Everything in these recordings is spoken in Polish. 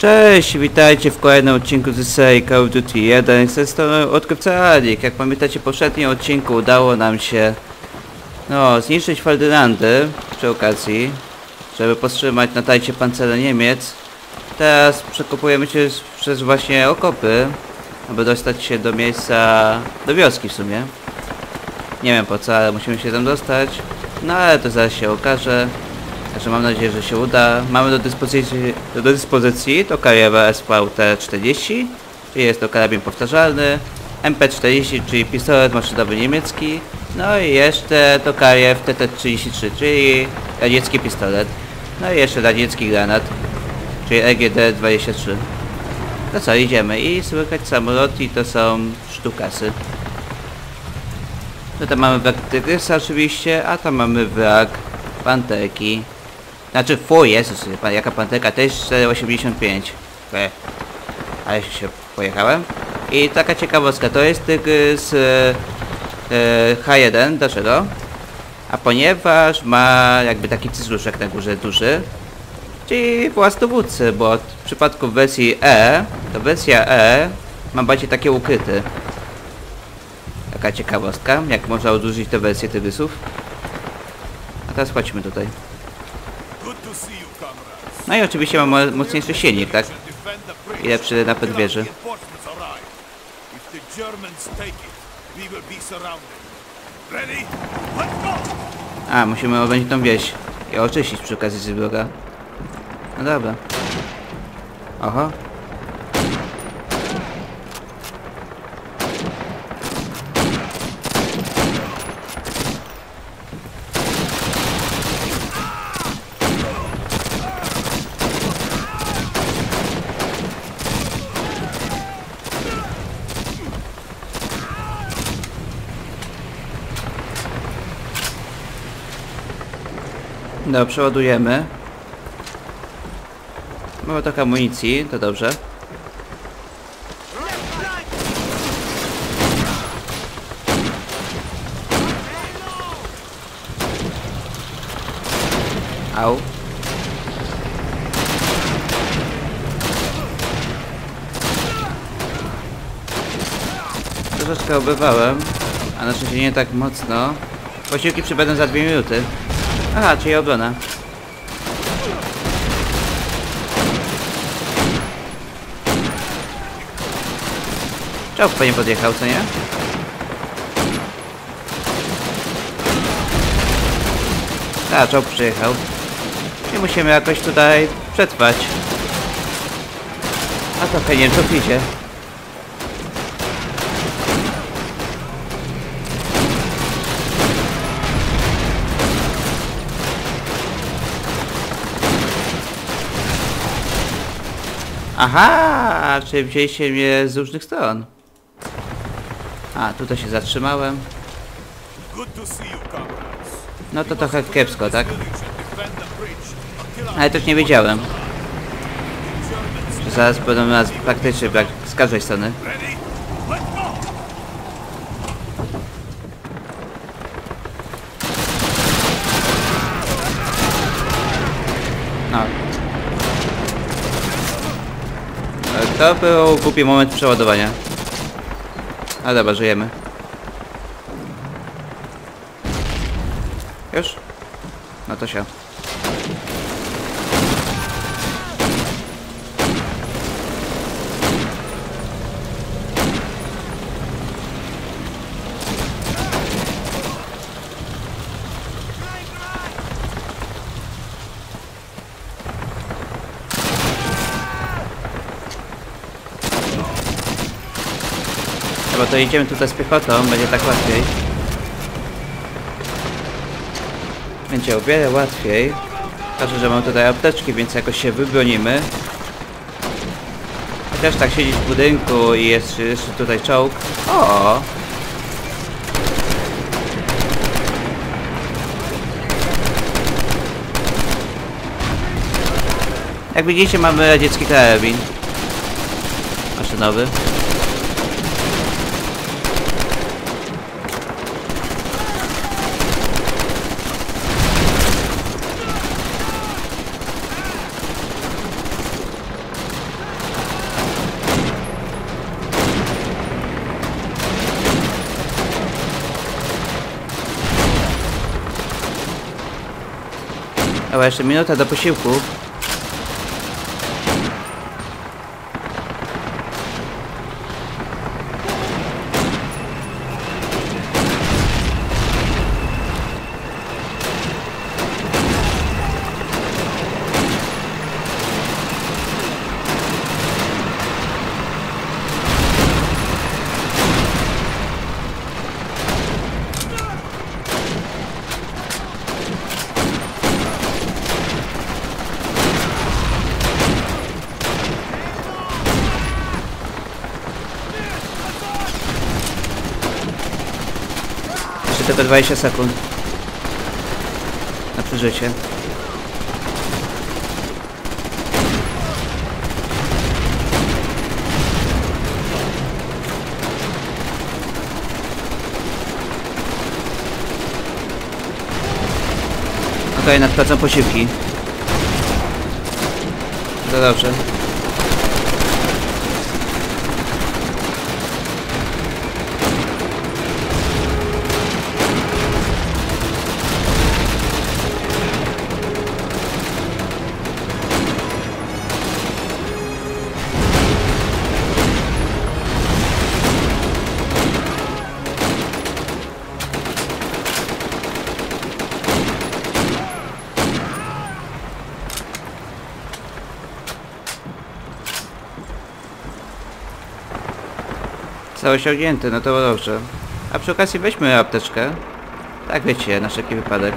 Cześć, witajcie w kolejnym odcinku z serii Call of Duty 1 ze strony odkrywca Adik. Jak pamiętacie w poprzednim odcinku udało nam się no, zniszczyć Ferdynandy przy okazji, żeby powstrzymać natarcie pancera Niemiec. Teraz przekopujemy się przez właśnie okopy, aby dostać się do miejsca, do wioski w sumie. Nie wiem po co, ale musimy się tam dostać. No ale to zaraz się okaże. Także mam nadzieję, że się uda. Mamy do dyspozycji, do dyspozycji to karierę SVT-40, czyli jest to karabin powtarzalny, MP-40, czyli pistolet maszynowy niemiecki, no i jeszcze to kariew TT-33, czyli radziecki pistolet, no i jeszcze radziecki granat, czyli E EGD-23. No co, idziemy i słychać samolot i to są sztukasy. No tam mamy wrak Tygrysa oczywiście, a tam mamy wrak Panterki. Znaczy, Jezus, pan- jaka Panterka, to jest 485. E, ale się pojechałem. I taka ciekawostka, to jest Tygrys e, e, H1, dlaczego? A ponieważ ma jakby taki cyzluszek na górze duży, czyli własnowódcy, bo w przypadku wersji E, to wersja E ma bardziej takie ukryty. Taka ciekawostka, jak można odróżnić te wersje Tygrysów. A teraz chodźmy tutaj. No i oczywiście mam mo- mocniejszy silnik, tak? I lepszy napęd wieży. A, musimy obędzić tą wieś i oczyścić przy okazji z. No dobra. Oho. No, przeładujemy. Mamy trochę amunicji, to dobrze. Au. Troszeczkę obywałem, a na szczęście nie tak mocno. Posiłki przybędą za dwie minuty. Aha, czyli obrona. Czołg pewnie podjechał, co nie? Tak, czołg przyjechał. I musimy jakoś tutaj przetrwać. A trochę nie wiem, co idzie. Aha, czyli wzięliście mnie z różnych stron. A, tutaj się zatrzymałem. No to trochę kiepsko, tak? Ale też nie wiedziałem, że zaraz będą nas praktycznie brak z każdej strony. Ready? Let's go! No. E, To był głupi moment przeładowania. A dobra, żyjemy. Już? No to się. To idziemy tutaj z piechotą, będzie tak łatwiej. Będzie o wiele łatwiej. Każę, że mam tutaj apteczki, więc jakoś się wybronimy. Chociaż tak siedzieć w budynku i jest jeszcze tutaj czołg. O! Jak widzicie mamy radziecki karabin. Maszynowy. Jeszcze minuta do posiłku. Tylko 20 sekund. Na przeżycie. Okej, nadchodzą posiłki. To dobrze. Cały osiągnięty, no to dobrze. A przy okazji weźmy apteczkę. Tak wiecie, na wszelki wypadek.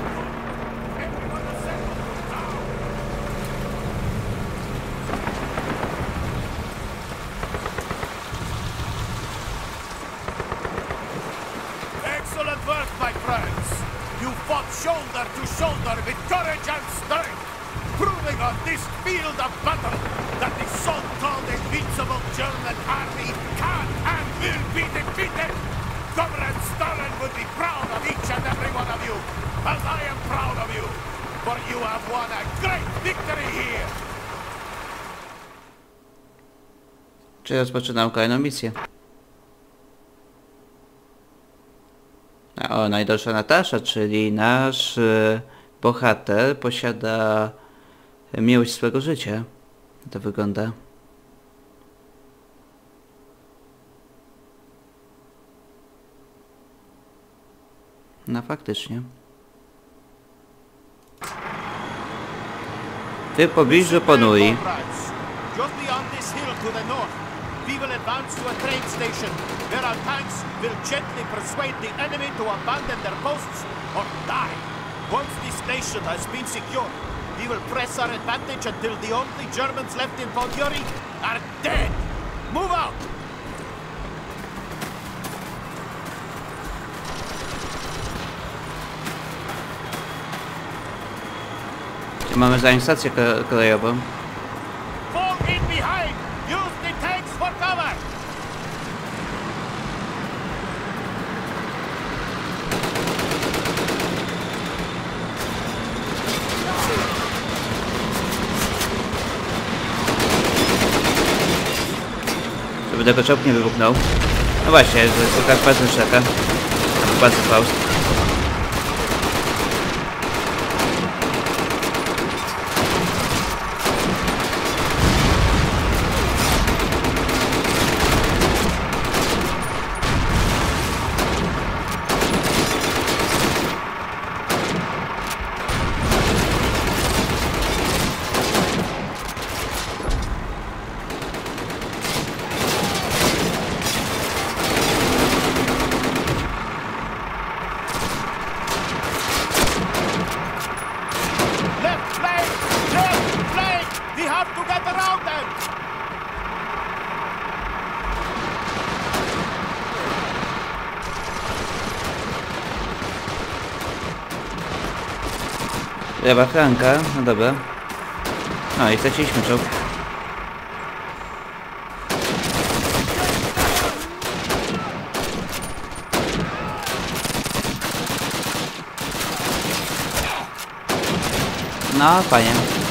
Rozpoczynam kolejną misję? O, najdorsza Natasza, czyli nasz e, bohater posiada miłość swego życia. To wygląda. No faktycznie. Ty pobliżu Ponuri. Just beyond this hill to the north, we will advance to a train station where our tanks will gently persuade the enemy to abandon their posts or die. Once the station has been secured, we will press our advantage until the only Germans left in Pondiori are dead. Move out! Mamy ko- kolejową. Żeby tego czołg nie wybuchnął. No właśnie, to jest taka bardzo szaka. Bardzo Faust. To get around them! Lewa flanka, no dobra. No i straciliśmy czołg. No, panie.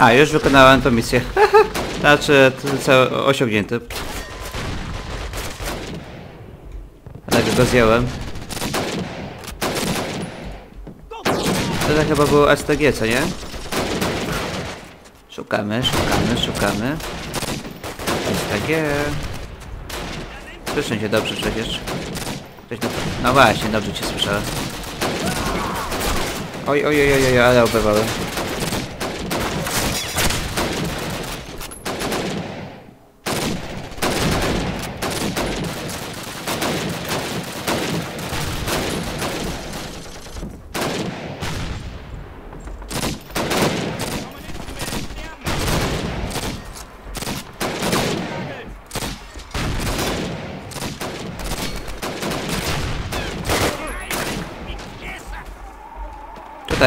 A, już wykonałem tą misję. znaczy, całe osiągnięty. Tak go zjąłem. To chyba było STG, co nie? Szukamy, szukamy, szukamy. STG. Słyszę cię dobrze przecież. No właśnie, dobrze cię słyszałem. Oj, oj, oj, oj, oj ale obywałem.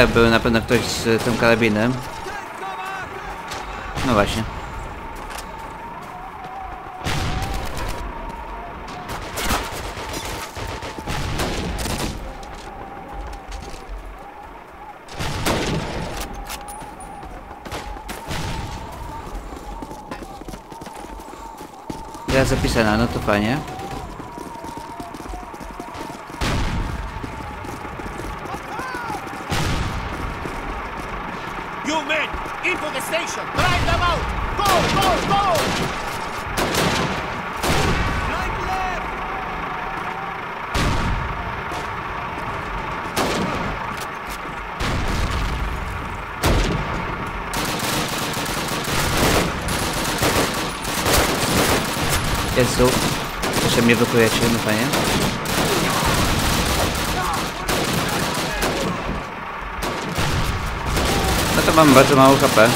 Był na pewno ktoś z tym karabinem. No właśnie. Ja zapisana, no to fajnie. Into the station! Drive them out! Go, go, go! Jezu. Jeszcze mnie blokujecie, no fajnie. Mam bardzo mało HP.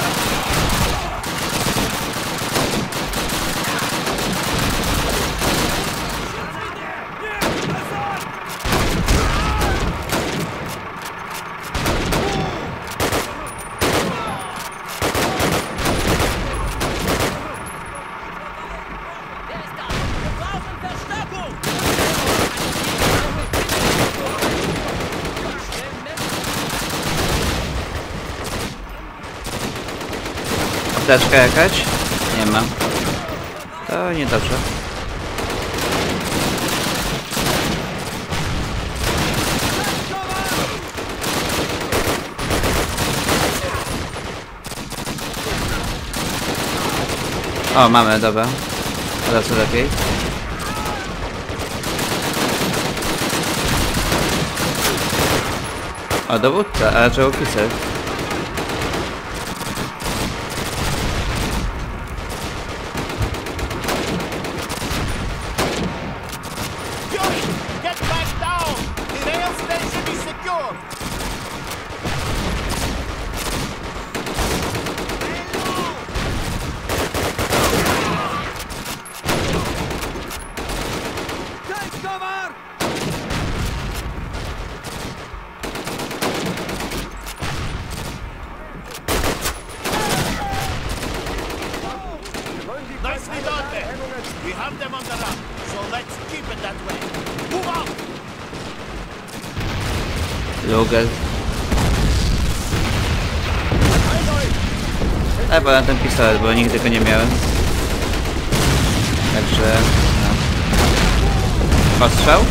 Apteczka jakaś? Nie ma. To niedobrze. O, mamy, dobra. Teraz lepiej. O, dowódca, a raczej oficer. Pistolet, bo nigdy go nie miałem. Także, no. Ostrzał?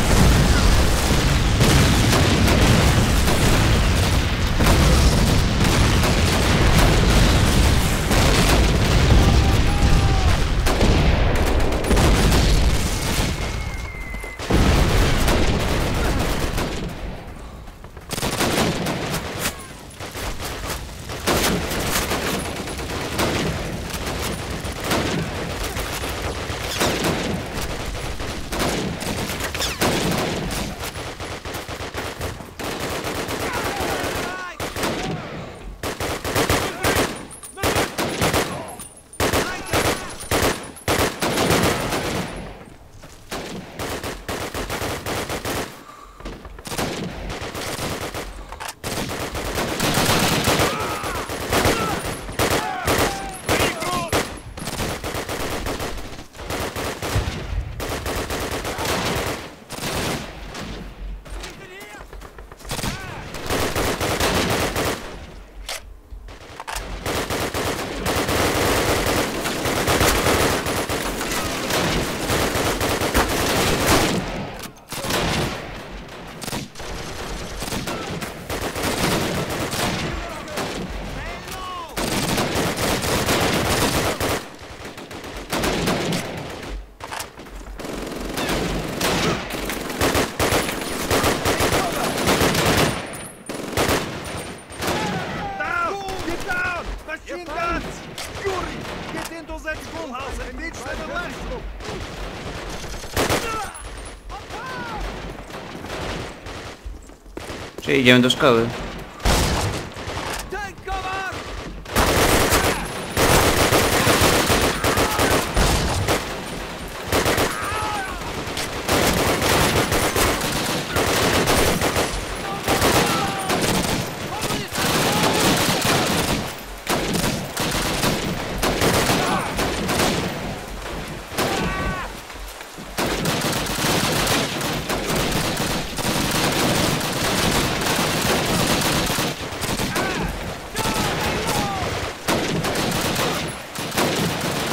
Czyli idziemy do szkoły.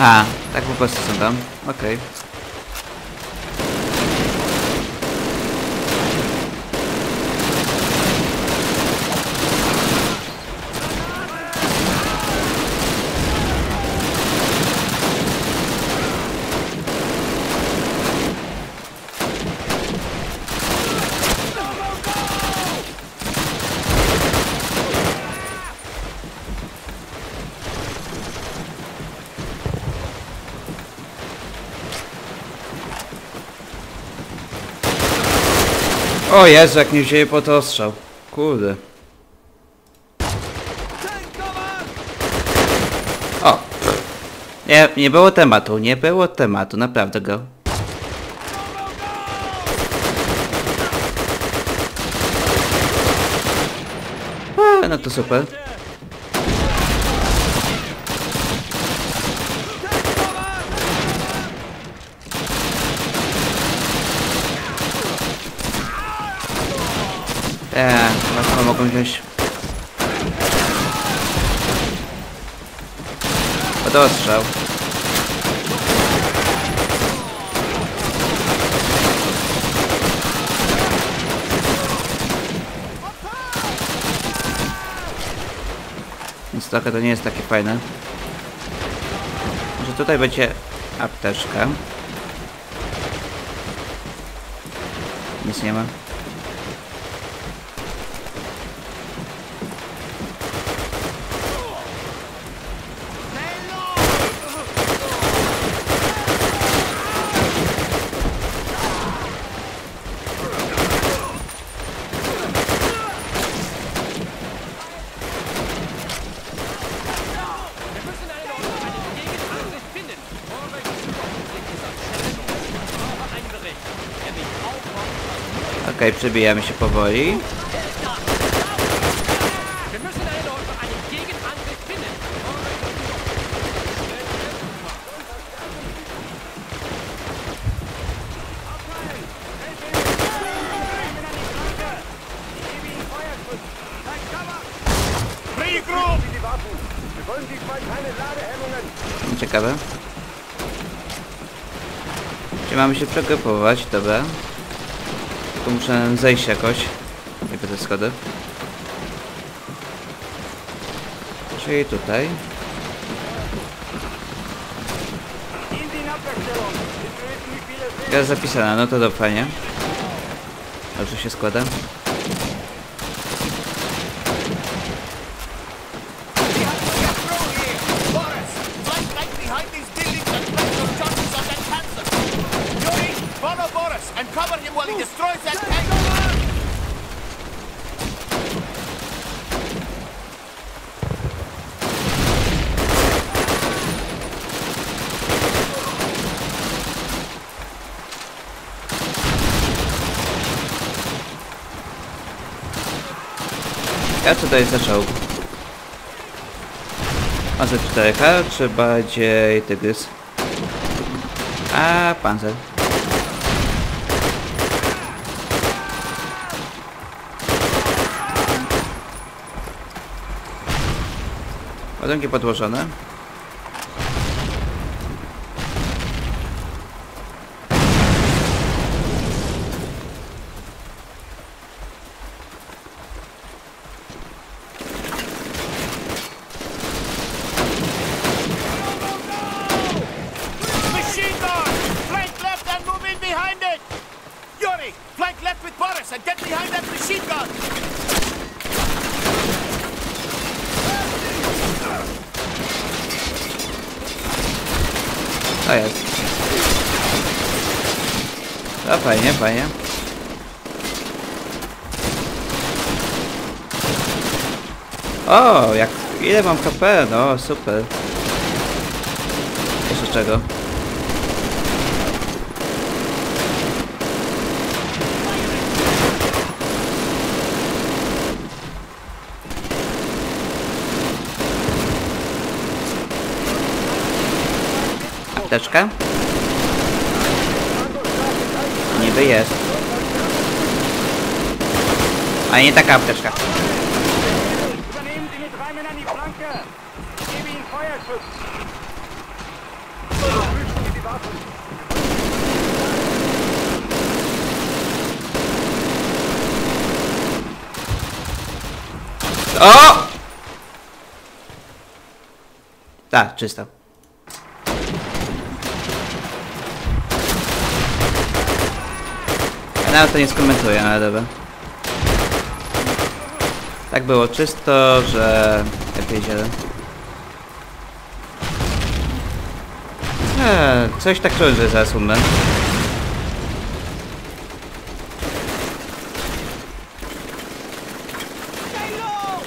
A, tak po prostu są tam. Okej. O Jezu, jak mnie wzięli pod ostrzał. Kurde. O! Nie, nie było tematu, nie było tematu, naprawdę go. No to super. Eee, łatwo mogą wziąć. Pod ostrzał. Więc trochę to nie jest takie fajne. Że tutaj będzie apteczka. Nic nie ma. Okej, przebijamy się powoli. Ciekawe. Gdzie mamy się przegrupować? Dobra. Tu muszę zejść jakoś. Nie te schody. Czyli tutaj. Jest zapisana, no to dobrze, fajnie. Dobrze się składa. Ja tutaj zaczął. Za 4H czy bardziej tygrys? A panzer. Ładunki podłożone. Ile mam HP? No, super. Jeszcze czego? Apteczka? Niby jest. A nie taka apteczka. An die Flanke. Ich gebe Ihnen Feuerschutz. Prüfen Sie die Waffen. O! Tak, czysto. Ja nawet to nie skomentuję, ale dobra. Tak było czysto, że... Ja pierdzielę. Eee, coś tak czułem, że zaraz umrę.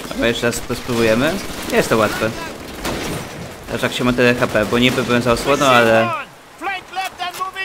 Dobra, jeszcze raz to spróbujemy. Nie jest to łatwe. Też jak się ma tyle HP, bo niby byłem za osłoną, ale... Flank left and move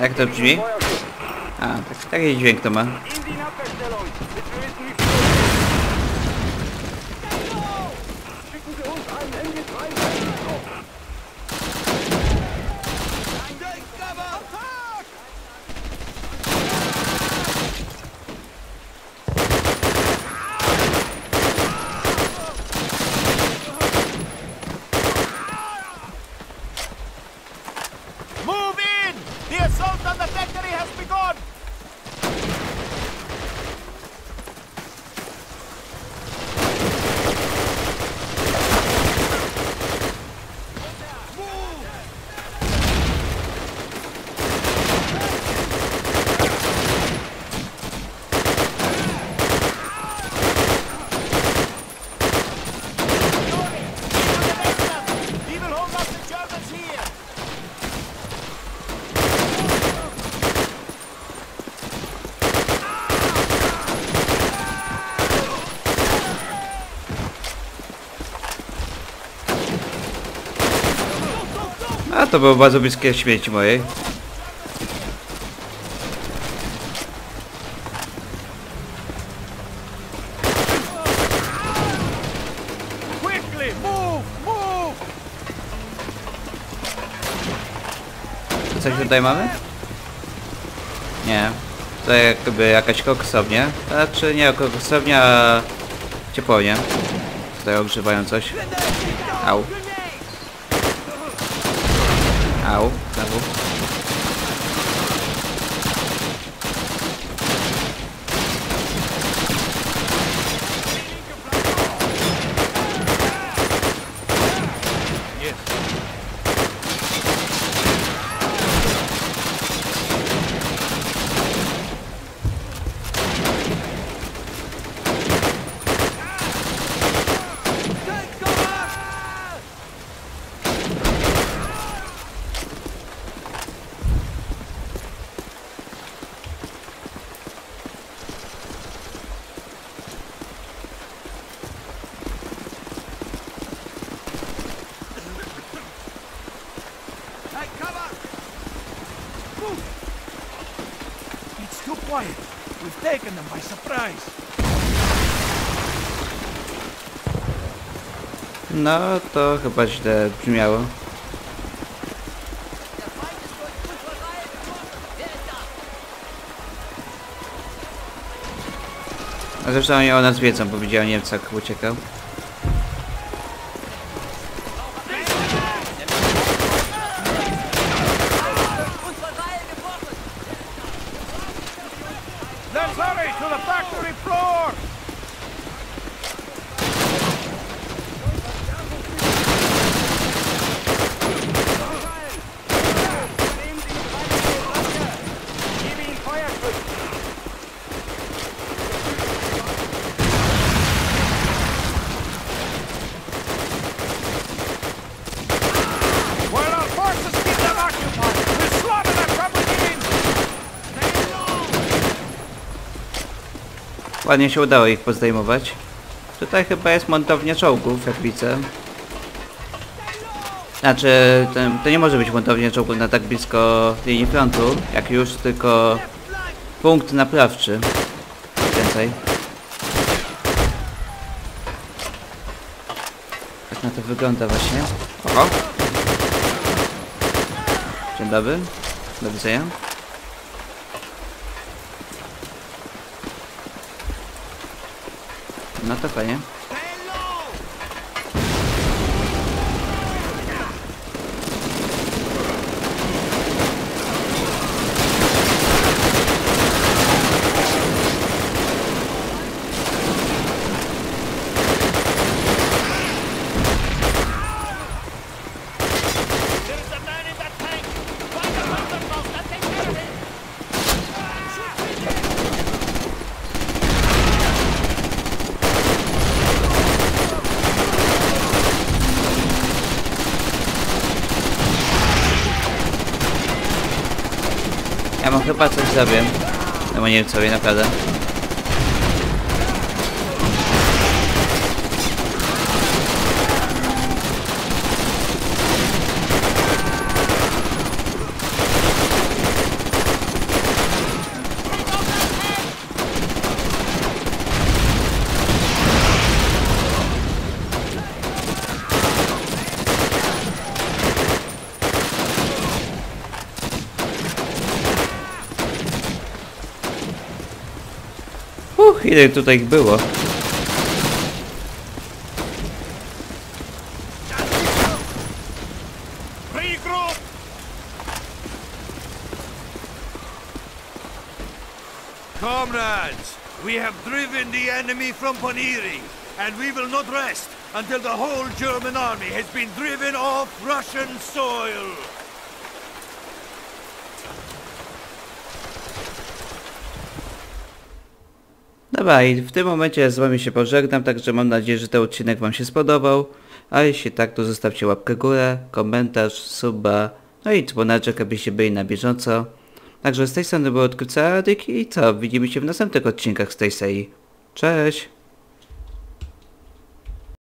Jak to brzmi? A, tak, taki dźwięk to ma. assault on the factory has begun! To było bardzo bliskie śmierci mojej. Coś tutaj mamy? Nie. To jakby jakaś koksownia. Znaczy nie koksownia, a ciepłownia. Tutaj ogrzewają coś. Au. Ah, ó. Quiet. We've taken them by surprise. No, to chyba źle brzmiało. A zresztą oni o nas wiedzą, bo widziałem Niemca, jak uciekał. Ładnie się udało ich pozdejmować. Tutaj chyba jest montownia czołgów, jak widzę. Znaczy, to, to nie może być montownia czołgów na tak blisko linii frontu, jak już, tylko punkt naprawczy. Więcej. Tak na to wygląda właśnie. Oho. Dzień dobry. Do widzenia. No to fajnie. Coś zrobię. No nie wiem co robię naprawdę. Ile tutaj ich było. Comrades, we have driven the enemy from Poniri, and we will not rest until the whole German army has been driven off Russian soil. Dobra, i w tym momencie z wami się pożegnam, także mam nadzieję, że ten odcinek wam się spodobał. A jeśli tak, to zostawcie łapkę górę, komentarz, suba, no i dzwoneczek, abyście byli na bieżąco. Także z tej strony był odkrywca i co, widzimy się w następnych odcinkach z tej serii. Cześć!